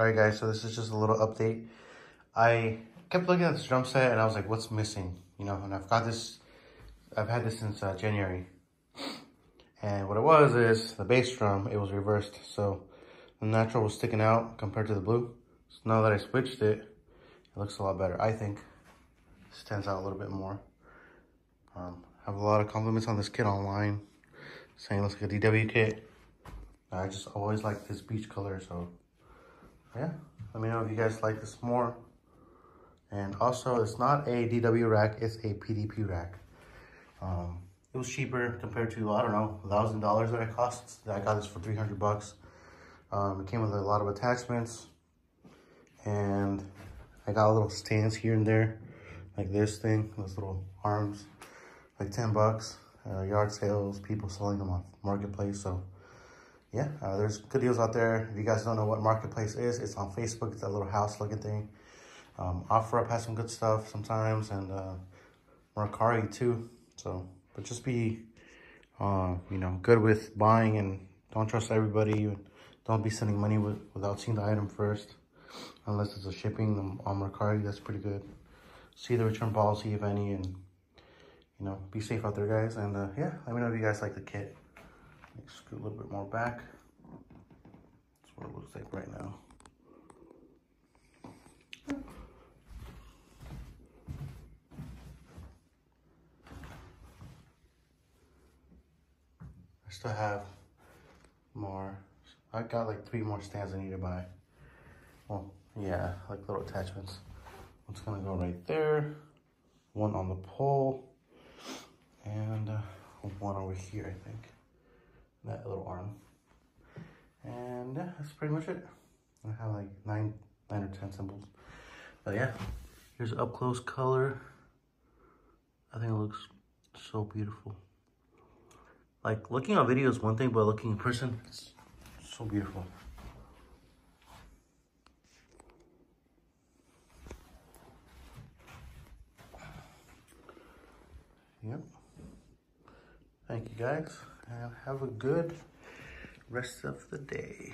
All right, guys, so this is just a little update. I kept looking at this drum set and I was like, what's missing? You know, and I've got this, I've had this since uh, January. And what it was is the bass drum, it was reversed. So the natural was sticking out compared to the blue. So now that I switched it, it looks a lot better, I think. Stands out a little bit more. Um, have a lot of compliments on this kit online, saying it looks like a DW kit. I just always like this beach color, so yeah. Let me know if you guys like this more. And also, it's not a DW rack, it's a PDP rack. Um, it was cheaper compared to, I don't know, $1,000 that it costs. I got this for 300 bucks. Um, it came with a lot of attachments. And I got a little stands here and there, like this thing, those little arms, like 10 bucks. Uh, yard sales, people selling them on Marketplace. So yeah, uh, there's good deals out there. If you guys don't know what Marketplace is, it's on Facebook. It's that little house looking thing. Um, OfferUp has some good stuff sometimes, and uh, Mercari too. So, but just be, uh, you know, good with buying and don't trust everybody. Don't be sending money with, without seeing the item first, unless it's a shipping on Mercari. That's pretty good. See the return policy, if any, and you know, be safe out there, guys. And uh, yeah, let me know if you guys like the kit. Scoot a little bit more back. That's what it looks like right now. I still have more. I got like three more stands I need to buy. Well, yeah, like little attachments. One's gonna go right there. One on the pole. And uh, one over here, I think that little arm. And yeah, that's pretty much it. I have like nine, nine or 10 cymbals. But yeah, here's up close color. I think it looks so beautiful. Like looking on video is one thing, but looking in person, it's so beautiful. Yep. Thank you guys have a good rest of the day.